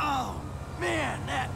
Oh, man, that